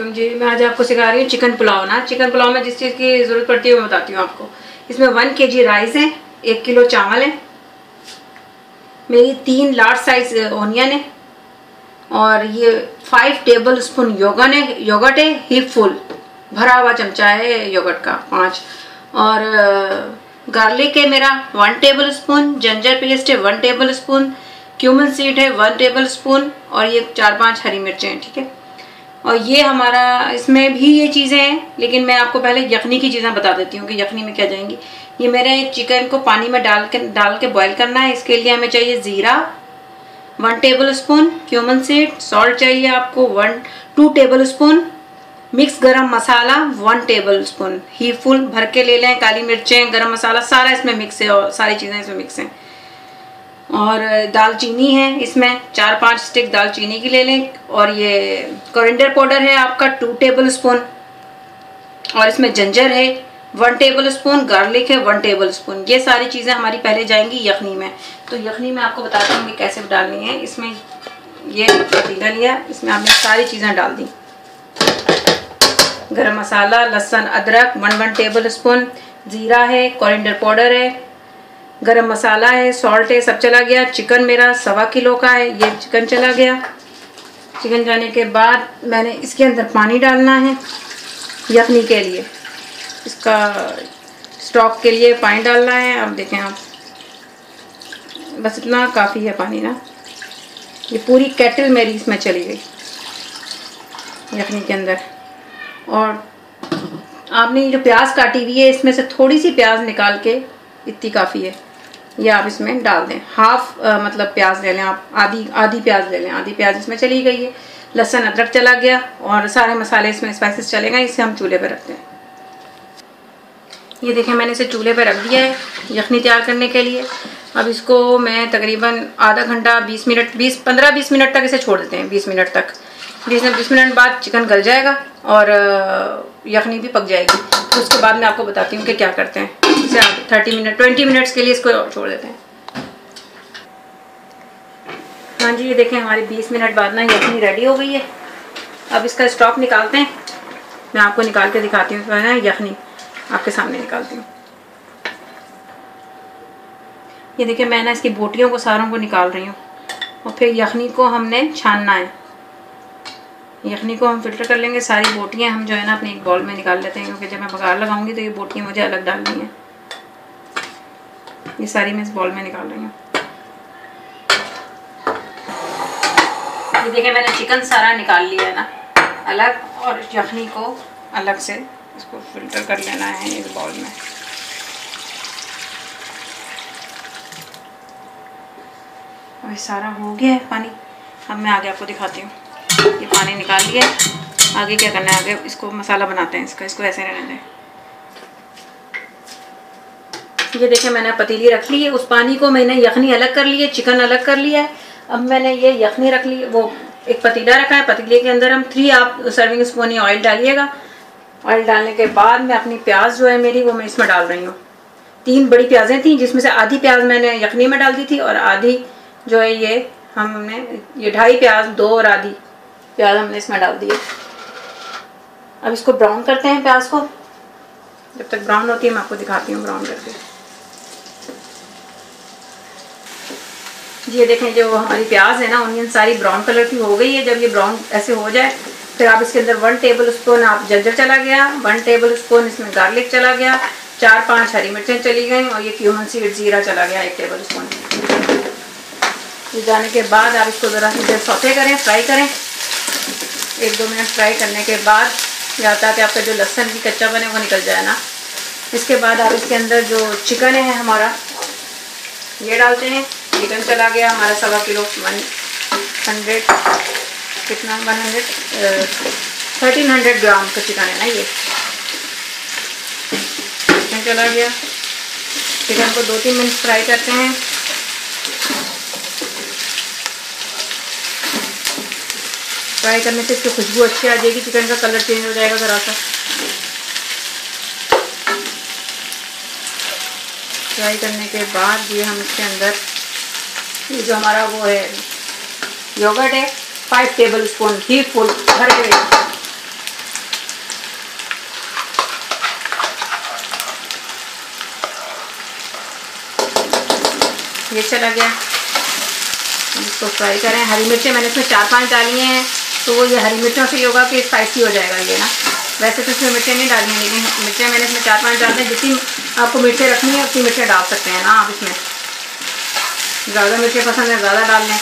वालेकुम जी। मैं आज आपको सिखा रही हूँ चिकन पुलाव ना। चिकन पुलाव में जिस चीज़ की ज़रूरत पड़ती है वो बताती हूँ आपको। इसमें वन के जी राइस है, एक किलो चावल है, मेरी तीन लार्ज साइज़ ओनियन है, और ये फाइव टेबल स्पून योगन है योगट है हिप फुल भरा हुआ चमचा है योगट का, पाँच। और गार्लिक है मेरा one tablespoon ginger paste है one tablespoon cumin seed है वन टेबल स्पून और ये चार पाँच हरी मिर्चें हैं, ठीक है? और ये हमारा, इसमें भी ये चीज़ें हैं, लेकिन मैं आपको पहले यखनी की चीज़ें बता देती हूँ कि यखनी में क्या जाएँगी। ये मेरे चिकन को पानी में डाल के डाल के बॉईल करना है। इसके लिए हमें चाहिए ज़ीरा one tablespoon cumin seed salt चाहिए आपको one two tablespoon mix गरम मसाला वन टेबल स्पून ही फुल भर के ले लें, काली मिर्चें, गरम मसाला, सारा इसमें मिक्स है और सारी चीज़ें इसमें मिक्स हैं। और दालचीनी है, इसमें चार पाँच स्टिक दालचीनी की ले लें और ये कोरिंडर पाउडर है आपका टू टेबल स्पून और इसमें जंजर है वन टेबल स्पून गार्लिक है वन टेबल स्पून ये सारी चीज़ें हमारी पहले जाएँगी यखनी में। तो यखनी में आपको बताती हूँ कि कैसे डालनी है। इसमें ये पतीला लिया, इसमें आपने सारी चीज़ें डाल दी। गरम मसाला, लहसुन, अदरक वन वन टेबल स्पून ज़ीरा है कोरिंडर पाउडर है। गरम मसाला है सॉल्ट है, सब चला गया। चिकन मेरा सवा किलो का है, ये चिकन चला गया। चिकन जाने के बाद मैंने इसके अंदर पानी डालना है, यखनी के लिए। इसका स्टॉक के लिए पानी डालना है, अब देखें आप। बस इतना काफ़ी है पानी ना। ये पूरी कैटल मेरी इसमें चली गई, यखनी के अंदर। और आपने जो प्याज काटी हुई है, इसमें से थोड़ी सी प्याज निकाल के, इतनी काफ़ी है। ये आप इसमें डाल दें। हाफ़ आ, मतलब प्याज ले लें आप। आधी आधी प्याज ले लें। आधी प्याज इसमें चली गई है। लहसन अदरक चला गया और सारे मसाले इसमें स्पाइसेस चलेगा इसे हम चूल्हे पर रखते हैं। ये देखें मैंने इसे चूल्हे पर रख दिया है यखनी तैयार करने के लिए। अब इसको मैं तकरीबन आधा घंटा बीस मिनट बीस पंद्रह बीस मिनट तक इसे छोड़ देते हैं। बीस मिनट तक। बीस बीस मिनट बाद चिकन गल जाएगा और यखनी भी पक जाएगी। तो उसके बाद मैं आपको बताती हूँ कि क्या करते हैं। इसे आप थर्टी मिनट ट्वेंटी मिनट्स के लिए इसको छोड़ देते हैं। हाँ जी, ये देखें हमारी बीस मिनट बाद ना यखनी रेडी हो गई है। अब इसका स्टॉक निकालते हैं। मैं आपको निकाल के दिखाती हूँ ना यखनी आपके सामने निकालती हूँ। ये देखिए मैं ना इसकी बोटियों को, सारों को निकाल रही हूँ। और फिर यखनी को हमने छानना है। यखनी को हम फ़िल्टर कर लेंगे, सारी बोटियाँ हम जो है ना अपने एक बॉल में निकाल लेते हैं, क्योंकि जब मैं बघार लगाऊँगी तो ये बोटियाँ मुझे अलग डालनी है। ये सारी मैं इस बॉल में निकाल रही हूँ। देखिए, मैंने चिकन सारा निकाल लिया है ना, अलग, और यखनी को अलग से इसको फ़िल्टर कर लेना है इस बॉल में। सारा हो गया है पानी। अब मैं आगे आपको दिखाती हूँ। ये पानी निकाल लिया आगे क्या करना है? आगे इसको मसाला बनाते हैं इसका। इसको ऐसे रहने दें। ये देखें मैंने पतीली रख ली है। उस पानी को मैंने यखनी अलग कर ली है, चिकन अलग कर लिया है। अब मैंने ये यखनी रख ली। वो एक पतीला रखा है। पतीले के अंदर हम थ्री आप सर्विंग स्पून ही ऑयल डालिएगा। ऑयल डालने के बाद मैं अपनी प्याज जो है मेरी, वो मैं इसमें डाल रही हूँ। तीन बड़ी प्याजें थी, जिसमें से आधी प्याज मैंने यखनी में डाल दी थी और आधी जो है ये हमने, ये ढाई प्याज, दो और आधी प्याज हमने इसमें डाल दिए अब इसको ब्राउन करते हैं प्याज को। जब तक ब्राउन होती है, मैं आपको दिखाती हूँ ब्राउन करके। ये देखें, जो हमारी प्याज है ना ऑनियन सारी ब्राउन कलर की हो गई है। जब ये ब्राउन ऐसे हो जाए, फिर आप इसके अंदर वन टेबल स्पून आप जर्जर चला गया वन टेबल स्पून इसमें गार्लिक चला गया चार पाँच हरी मिर्चें चली गई और ये क्यूमन सीड जीरा चला गया एक टेबल स्पून ये जाने के बाद आप इसको ज़रा सी देर सौते करें फ्राई करें। एक दो मिनट फ्राई करने के बाद या ताकि आपका जो लहसन की कच्चा बने वो निकल जाए ना। इसके बाद आप इसके अंदर जो चिकन है हमारा, ये डालते हैं। चिकन चला गया हमारा सवा किलो, वन हंड्रेड, कितना? One hundred thirteen hundred gram का चिकन है ना ये। चिकन चला गया। चिकन को दो तीन मिनट फ्राई करते हैं। फ्राई करने से इसकी खुशबू अच्छी आ जाएगी। चिकन का कलर चेंज हो जाएगा ज़रा सा। फ्राई करने के बाद ये हम इसके अंदर, ये जो हमारा वो है योगर्ट है फाइव टेबल स्पून घी फुल भर के ये चला गया। इसको फ्राई करें। हरी मिर्चें मैंने इसमें चार पाँच डाली हैं। तो वो ये हरी मिर्चों से ही होगा कि स्पाइसी हो जाएगा ये ना। वैसे तो इसमें मिर्चें नहीं डालनी लेकिन मिर्चें मैंने इसमें चार पाँच डाल हैं, जितनी आपको मिर्चें रखनी है उतनी मिर्चें डाल सकते हैं ना आप इसमें। ज़्यादा मिर्चें पसंद है, ज़्यादा डाल लें।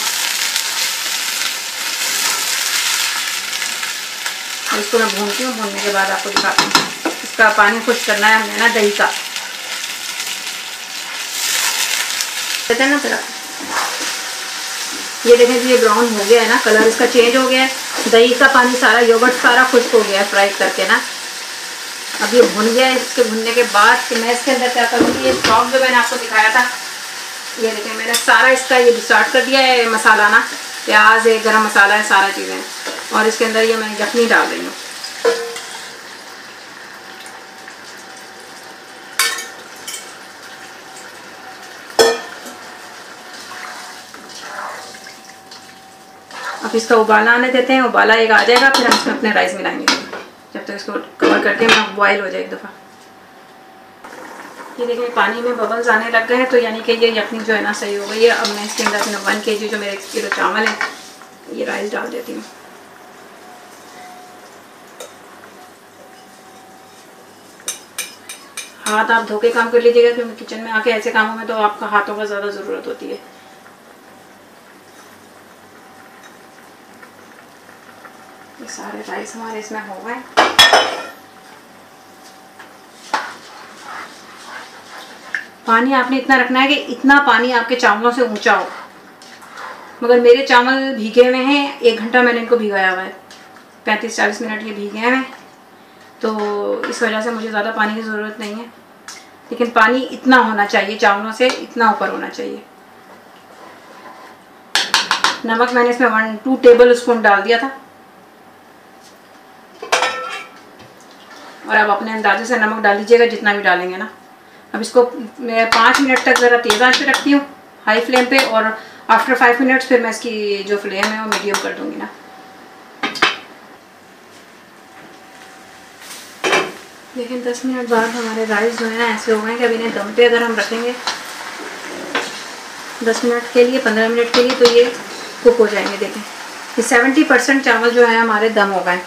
इसको मैं भूनती हूँ, भूनने के बाद आपको दिखाती हूँ। इसका पानी खुश करना है हमने ना दही का। ना फिर ये देखें, ये ब्राउन हो गया है ना कलर इसका चेंज हो गया है। दही का पानी सारा योगर्ट सारा खुश्क हो गया है फ्राई करके ना। अब ये भुन गया है, इसके भुनने के बाद कि मैं इसके अंदर क्या करूँगी ये स्टॉक जो मैंने आपको दिखाया था, ये देखें मैंने सारा इसका ये स्टार्ट कर दिया है, मसाला ना। प्याज है, गर्म मसाला है, सारा चीज़ें और इसके अंदर ये मैं यखनी डाल रही इसका उबाला आने देते हैं, उबाला एक आ जाएगा, फिर हम इसमें अपने राइस मिलाएँगे। जब तक तो इसको कवर करके मैं बॉयल हो जाए एक दफ़ा। ये देखिए, पानी में बबल्स आने लग गए हैं तो यानी कि ये यखनी जो है ना, सही हो गई है। अब मैं इसके अंदर अपना वन के जो मेरे किलो चावल है, ये राइस डाल देती हूँ। हाथ आप धोके काम कर लीजिएगा, क्योंकि किचन में आके ऐसे कामों में तो आपका हाथों का ज़्यादा ज़रूरत होती है। सारे राइस हमारे इसमें हो गए। पानी आपने इतना रखना है कि इतना पानी आपके चावलों से ऊँचा हो। मगर मेरे चावल भीगे हुए हैं, एक घंटा मैंने इनको भिगाया हुआ है। पैंतीस चालीस मिनट ये भीगे हैं। तो इस वजह से मुझे ज़्यादा पानी की ज़रूरत नहीं है। लेकिन पानी इतना होना चाहिए, चावलों से इतना ऊपर होना चाहिए। नमक मैंने इसमें वन टू टेबल स्पून डाल दिया था। और अब अपने अंदाजे से नमक डाल लीजिएगा, जितना भी डालेंगे ना। अब इसको मैं पाँच मिनट तक ज़रा तेज़ आँच पे रखती हूँ हाई फ्लेम पे, और आफ्टर फाइव मिनट्स फिर मैं इसकी जो फ्लेम है, वो मीडियम कर दूँगी ना। लेकिन दस मिनट बाद हमारे राइस जो है ना ऐसे हो गए कि अब इन्हें दम पे अगर हम रखेंगे, दस मिनट के लिए, पंद्रह मिनट के लिए तो ये कुक हो जाएँगे, देखें। ये सेवेंटी परसेंट चावल जो है, हमारे दम हो गए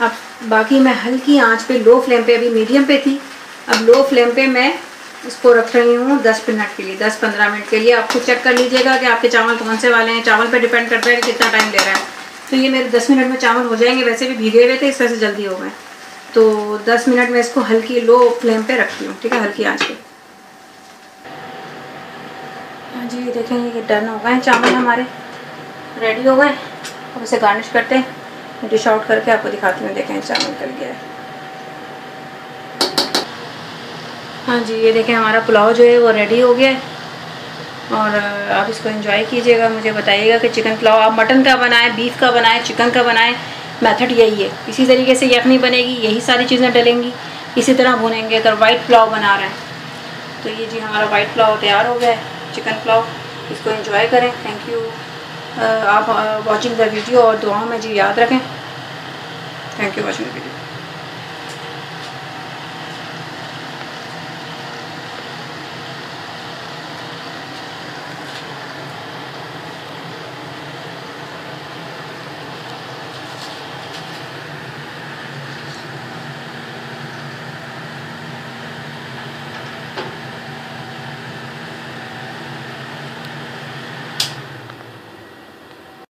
अब बाकी मैं हल्की आँच पे लो फ्लेम पे, अभी मीडियम पे थी। अब लो फ्लेम पे मैं इसको रख रही हूँ दस मिनट के लिए, दस पंद्रह मिनट के लिए। आप खुद चेक कर लीजिएगा कि आपके चावल कौन से वाले हैं। चावल पे डिपेंड करता है कि कितना टाइम ले रहा है। तो ये मेरे दस मिनट में चावल हो जाएँगे। वैसे भी भीगे हुए थे, इस तरह से जल्दी हो गए। तो 10 मिनट में इसको हल्की लो फ्लेम पे रखती हूँ, ठीक है? हल्की आँच पे। हाँ जी देखें ये डन हो गए चावल हमारे। रेडी हो गए? अब इसे गार्निश करते हैं। डिश आउट करके आपको दिखाती हूँ, देखें चावल कर गया है। हाँ जी, ये देखें, हमारा पुलाव जो है वो रेडी हो गया है। और आप इसको एंजॉय कीजिएगा, मुझे बताइएगा कि चिकन पुलाव, आप मटन का बनाएँ बीफ का बनाएँ चिकन का बनाएँ मेथड यही है। इसी तरीके से यखनी बनेगी, यही सारी चीज़ें डलेंगी। इसी तरह भुनेंगे, अगर वाइट पुलाव बना रहे हैं। तो ये जी हमारा वाइट पुलाव तैयार हो गया है चिकन पुलाव। इसको एंजॉय करें। थैंक यू आप वॉचिंग द वीडियो और दुआओं में जी याद रखें। Thank you watching the video